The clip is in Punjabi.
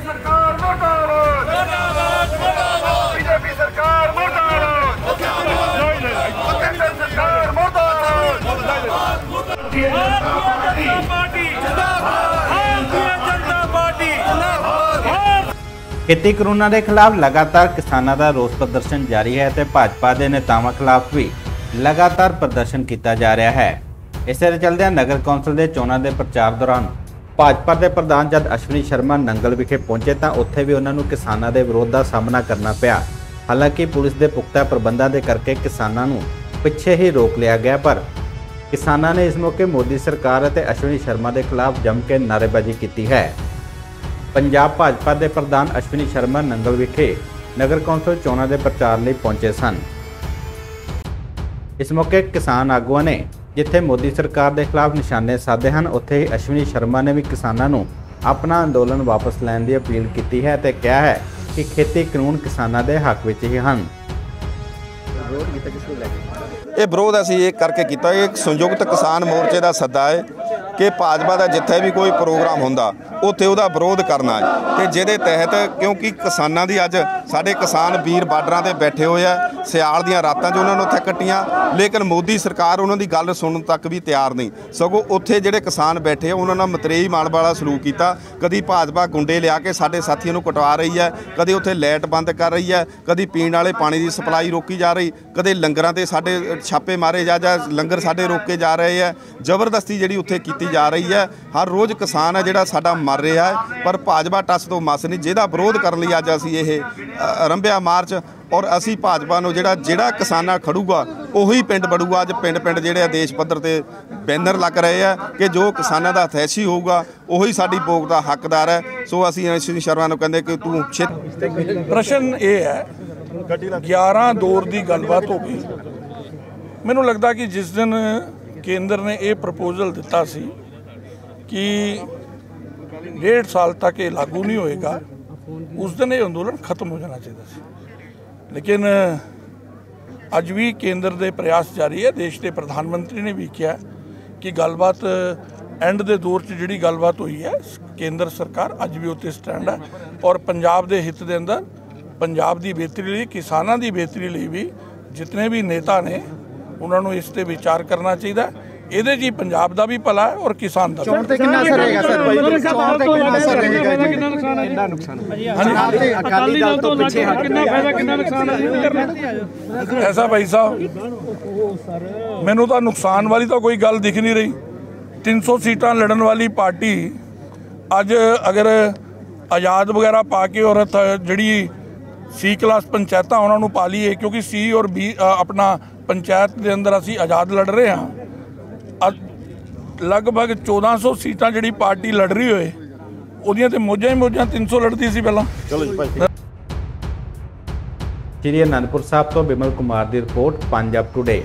ਸਰਕਾਰ ਮੁਰਦਾਬਾਦ ਮੁਰਦਾਬਾਦ ਬੀਜੇਪੀ ਸਰਕਾਰ ਮੁਰਦਾਬਾਦ ਨਹੀਂ ਖੇਤੀ ਕਰੋਨਾ ਦੇ ਖਿਲਾਫ ਲਗਾਤਾਰ ਕਿਸਾਨਾਂ ਦਾ ਰੋਸ ਪ੍ਰਦਰਸ਼ਨ ਜਾਰੀ ਹੈ ਤੇ ਭਾਜਪਾ ਦੇ ਨੇਤਾਵਾਂ ਖਿਲਾਫ ਵੀ ਲਗਾਤਾਰ ਪ੍ਰਦਰਸ਼ਨ ਕੀਤਾ ਜਾ ਰਿਹਾ ਹੈ। ਇਸੇ ਦੇ ਚਲਦਿਆਂ ਨਗਰ ਕੌਂਸਲ ਦੇ ਚੋਣਾਂ ਦੇ ਪ੍ਰਚਾਰ ਦੌਰਾਨ ਭਾਜਪਾ ਦੇ ਪ੍ਰਧਾਨ ਜਦ ਅਸ਼ਵਨੀ ਸ਼ਰਮਾ ਨੰਗਲ ਵਿਖੇ ਪਹੁੰਚੇ ਤਾਂ ਉੱਥੇ ਵੀ ਉਹਨਾਂ ਨੂੰ ਕਿਸਾਨਾਂ ਦੇ ਵਿਰੋਧ ਦਾ ਸਾਹਮਣਾ ਕਰਨਾ ਪਿਆ। ਹਾਲਾਂਕਿ ਪੁਲਿਸ ਦੇ ਪੁਖਤਾ ਪ੍ਰਬੰਧਾਂ ਦੇ ਕਰਕੇ ਕਿਸਾਨਾਂ ਨੂੰ ਪਿੱਛੇ ਹੀ ਰੋਕ ਲਿਆ ਗਿਆ, ਪਰ ਕਿਸਾਨਾਂ ਨੇ ਇਸ ਮੌਕੇ ਮੋਦੀ ਸਰਕਾਰ ਅਤੇ ਅਸ਼ਵਨੀ ਸ਼ਰਮਾ ਦੇ ਖਿਲਾਫ ਜੰਮ ਕੇ ਨਾਅਰੇਬਾਜ਼ੀ ਕੀਤੀ ਹੈ। ਪੰਜਾਬ ਭਾਜਪਾ ਦੇ ਪ੍ਰਧਾਨ ਅਸ਼ਵਨੀ ਸ਼ਰਮਾ ਨੰਗਲ ਵਿਖੇ ਨਗਰ ਕੌਂਸਲ ਚੋਣਾਂ ਦੇ ਪ੍ਰਚਾਰ ਲਈ ਪਹੁੰਚੇ ਸਨ। ਇਸ ਮੌਕੇ ਕਿਸਾਨ ਆਗੂਆਂ ਨੇ ਜਿੱਥੇ ਮੋਦੀ ਸਰਕਾਰ ਦੇ ਖਿਲਾਫ ਨਿਸ਼ਾਨੇ ਸਾਧੇ ਹਨ, ਉੱਥੇ ਹੀ ਅਸ਼ਵਨੀ ਸ਼ਰਮਾ ਨੇ ਵੀ ਕਿਸਾਨਾਂ ਨੂੰ ਆਪਣਾ ਅੰਦੋਲਨ ਵਾਪਸ ਲੈਣ ਦੀ ਅਪੀਲ ਕੀਤੀ ਹੈ ਤੇ ਕਿਹਾ ਹੈ ਕਿ ਖੇਤੀ ਕਾਨੂੰਨ ਕਿਸਾਨਾਂ ਦੇ ਹੱਕ ਵਿੱਚ ਹੀ ਹਨ। ਇਹ ਵਿਰੋਧ ਅਸੀਂ ਇਹ ਕਰਕੇ ਕੀਤਾ ਇਹ ਸੰਯੁਕਤ ਕਿਸਾਨ ਮੋਰਚੇ ਦਾ ਸੱਦਾ ਹੈ ਕਿ ਭਾਜਪਾ ਦਾ ਜਿੱਥੇ ਵੀ ਕੋਈ ਪ੍ਰੋਗਰਾਮ ਹੁੰਦਾ, ਉੱਥੇ ਉਹਦਾ ਵਿਰੋਧ ਕਰਨਾ ਹੈ। ਤੇ ਜਿਹਦੇ ਤਹਿਤ ਕਿਉਂਕਿ ਕਿਸਾਨਾਂ ਦੀ ਅੱਜ ਸਾਡੇ ਕਿਸਾਨ ਵੀਰ ਬਾਰਡਰਾਂ ਤੇ ਬੈਠੇ ਹੋਏ ਆ, ਸਿਆਲ ਦੀਆਂ ਰਾਤਾਂ 'ਚ ਉਹਨਾਂ ਨੂੰ ਉੱਥੇ ਕੱਟੀਆਂ, ਲੇਕਿਨ ਮੋਦੀ ਸਰਕਾਰ ਉਹਨਾਂ ਦੀ ਗੱਲ ਸੁਣਨ ਤੱਕ ਵੀ ਤਿਆਰ ਨਹੀਂ। ਸਗੋਂ ਉੱਥੇ ਜਿਹੜੇ ਕਿਸਾਨ ਬੈਠੇ ਉਹਨਾਂ ਨਾਲ ਮਤਰੇਈ ਮਾਣ ਵਾਲਾ ਸਲੂਕ ਕੀਤਾ, ਕਦੀ ਭਾਜਪਾ ਗੁੰਡੇ ਲਿਆ ਕੇ ਸਾਡੇ ਸਾਥੀਆਂ ਨੂੰ ਕਟਵਾ ਰਹੀ ਹੈ, ਕਦੇ ਉੱਥੇ ਲਾਈਟ ਬੰਦ ਕਰ ਰਹੀ ਹੈ, ਕਦੀ ਪੀਣ ਵਾਲੇ ਪਾਣੀ ਦੀ ਸਪਲਾਈ ਰੋਕੀ ਜਾ ਰਹੀ, ਕਦੇ ਲੰਗਰਾਂ ਤੇ ਸਾਡੇ ਛਾਪੇ ਮਾਰੇ ਜਾ ਜਾ ਲੰਗਰ ਸਾਡੇ ਰੋਕੇ ਜਾ ਰਹੇ ਆ। ਜ਼ਬਰਦਸਤੀ ਜਿਹੜੀ ਉੱਥੇ ਕੀਤੀ ਜਾ ਰਹੀ ਹੈ। ਹਰ ਰੋਜ਼ ਕਿਸਾਨ ਹੈ ਜਿਹੜਾ ਸਾਡਾ ਮਰ ਰਿਹਾ ਹੈ। ਪਰ ਭਾਜਪਾ ਟੱਸ ਤੋਂ ਮਸ ਨਹੀਂ। ਜਿਹਦਾ ਵਿਰੋਧ ਕਰਨ ਲਈ ਅੱਜ ਅਸੀਂ ਇਹ ਆਰੰਭਿਆ ਮਾਰਚ ਔਰ ਅਸੀਂ ਭਾਜਪਾ ਨੂੰ ਜਿਹੜਾ ਜਿਹੜਾ ਕਿਸਾਨਾਂ ਖੜੂਗਾ, ਉਹੀ ਪਿੰਡ ਬੜੂਗਾ। ਅੱਜ ਪਿੰਡ ਪਿੰਡ ਜਿਹੜੇ ਆ ਦੇਸ਼ ਪੱਧਰ ਤੇ ਬੈਨਰ ਲੱਗ ਰਹੇ ਆ ਕਿ ਜੋ ਕਿਸਾਨਾਂ ਦਾ ਹਥੈਸ਼ੀ ਹੋਊਗਾ, ਉਹੀ ਸਾਡੀ ਭੋਗ ਦਾ ਹੱਕਦਾਰ ਹੈ। ਸੋ ਅਸੀਂ ਅਸ਼ਵਨੀ ਸ਼ਰਮਾ ਨੂੰ ਕਹਿੰਦੇ ਕਿ ਤੂੰ ਛੇਤੀ ਪ੍ਰਸ਼ਨ ਇਹ ਹੈ 11 ਦੌਰ ਦੀ ਗੱਲਬਾਤ ਹੋ ਗਈ। ਮੈਨੂੰ ਲੱਗਦਾ ਕਿ ਜਿਸ ਦਿਨ ਕੇਂਦਰ ਨੇ ਇਹ ਪ੍ਰਪੋਜ਼ਲ ਦਿੱਤਾ ਸੀ ਕਿ ਡੇਢ ਸਾਲ ਤੱਕ ਇਹ ਲਾਗੂ ਨਹੀਂ ਹੋਏਗਾ, ਉਸ ਦਿਨ ਇਹ ਅੰਦੋਲਨ ਖਤਮ ਹੋ ਜਾਣਾ ਚਾਹੀਦਾ ਸੀ। ਲੇਕਿਨ ਅੱਜ ਵੀ ਕੇਂਦਰ ਦੇ ਪ੍ਰਯਾਸ ਜਾਰੀ ਹੈ, ਦੇਸ਼ ਦੇ ਪ੍ਰਧਾਨ ਮੰਤਰੀ ਨੇ ਵੀ ਕਿਹਾ ਕਿ ਗੱਲਬਾਤ ਐਂਡ ਦੇ ਦੌਰ 'ਚ ਜਿਹੜੀ ਗੱਲਬਾਤ ਹੋਈ ਹੈ, ਕੇਂਦਰ ਸਰਕਾਰ ਅੱਜ ਵੀ ਉੱਤੇ ਸਟੈਂਡ ਹੈ ਔਰ ਪੰਜਾਬ ਦੇ ਹਿੱਤ ਦੇ ਅੰਦਰ ਪੰਜਾਬ ਦੀ ਬਿਹਤਰੀ ਲਈ, ਕਿਸਾਨਾਂ ਦੀ ਬਿਹਤਰੀ ਲਈ ਵੀ ਜਿਤਨੇ ਵੀ ਨੇਤਾ ਨੇ ਉਹਨਾਂ ਨੂੰ ਇਸ ਤੇ ਵਿਚਾਰ ਕਰਨਾ ਚਾਹੀਦਾ ਹੈ। ਇਹਦੇ ਜੀ ਪੰਜਾਬ ਦਾ ਵੀ ਭਲਾ ਹੈ ਔਰ ਕਿਸਾਨ ਦਾ ਵੀ ਤੇ ਕਿੰਨਾ ਅਸਰ ਰਹੇਗਾ ਸਰ? ਚੋਣ ਤੇ ਕਿੰਨਾ ਅਸਰ ਰਹੇਗਾ ਜੀ ਕਿੰਨਾ ਨੁਕਸਾਨ ਕਿੰਨਾ ਨੁਕਸਾਨ ਤੇ ਅਕਾਲੀ ਦਲ ਤੋਂ ਪਿੱਛੇ ਹਟ ਕਿੰਨਾ ਫਾਇਦਾ ਕਿੰਨਾ ਨੁਕਸਾਨ ਹੈ ਐਸਾ ਭਾਈ ਸਾਹਿਬ ਮੈਨੂੰ ਤਾਂ ਨੁਕਸਾਨ ਵਾਲੀ ਤਾਂ ਕੋਈ ਗੱਲ ਦਿਖ ਨਹੀਂ ਰਹੀ। 300 ਸੀਟਾਂ ਲੜਨ ਵਾਲੀ ਪਾਰਟੀ ਅੱਜ ਅਗਰ ਆਜ਼ਾਦ ਵਗੈਰਾ ਪਾ ਕੇ ਔਰ ਜਿਹੜੀ ਸੀ ਕਲਾਸ ਪੰਚਾਇਤਾਂ ਉਹਨਾਂ ਨੂੰ ਪਾ ਲਈਏ ਕਿਉਂਕਿ ਸੀ ਔਰ ਬੀ ਆਪਣਾ ਪੰਚਾਇਤ ਦੇ ਅੰਦਰ ਅਸੀਂ ਆਜ਼ਾਦ ਲੜ ਰਹੇ ਹਾਂ। ਲਗਭਗ 1400 ਸੀਟਾਂ ਜਿਹੜੀ ਪਾਰਟੀ ਲੜ ਰਹੀ ਹੋਏ ਉਹਦੀਆਂ ਤੇ ਮੋਜਾਂ ਹੀ ਮੋਜਾਂ 300 ਲੜਦੀ ਸੀ ਪਹਿਲਾਂ। ਸ਼੍ਰੀ ਅਨੰਦਪੁਰ ਸਾਹਿਬ ਤੋਂ ਬਿਮਲ ਕੁਮਾਰ ਦੀ ਰਿਪੋਰਟ ਪੰਜਾਬ ਟੁਡੇ